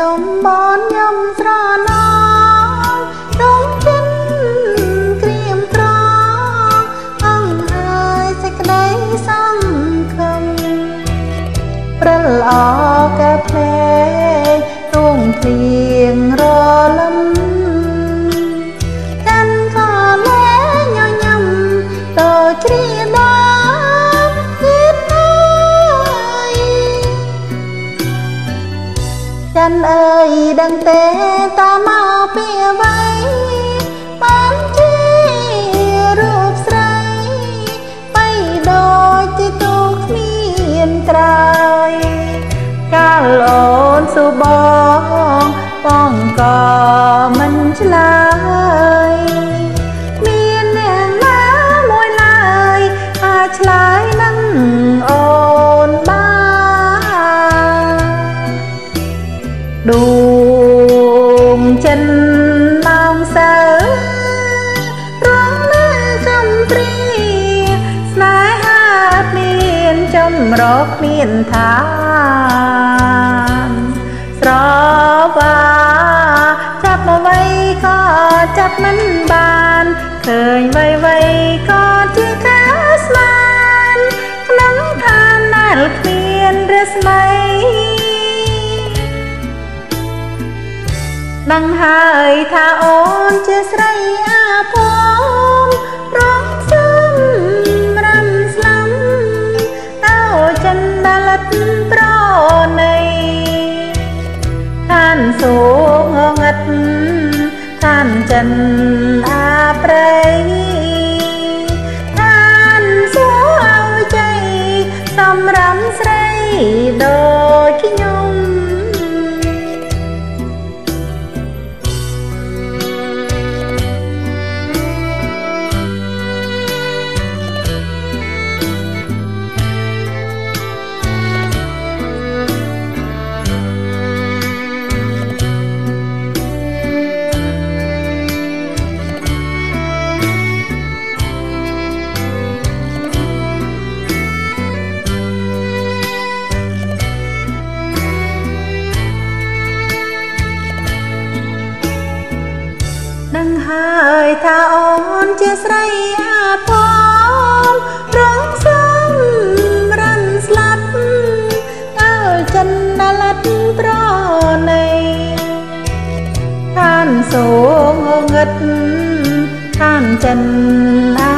ទំបនខ្ញុំស្រណងរងចិនក្រៀមក្រអង្ហើយសេចក្តីសង្ឃឹមព្រិលអកែភ្លេងទួងភ្លៀងរ នអើយដឹងទេតើមកពីអ្វីបានជារូបស្រីបីដូចជាទូគ្មានក្រោយកាលអូនសុបងបងក៏មិនឆ្លើយ ដួងចិនម៉ោងសៅរ៍រងនៅកំព្រីស្នេហាមានចម្រោគ្មានឋានស្រវាចាប់អ្វីក៏ចាប់មិនបានឃើញអ្វីអ្វី ដឹងហើយថាអូនជាស្រីអាភ័មរងសំរំស្លំអោចិនដាលិតប្រណីឋានសួងងឹតឋានចិនអាប្រៃឋានសួងឲ្យជ័យសំរំស្រីដូចខ្ញុំ ហើយថាអូនជាស្រីអាផមរងសំរំស្លាប់អើចិនដាលិតប្រណីឋានសួងងឹតឋានចិនអា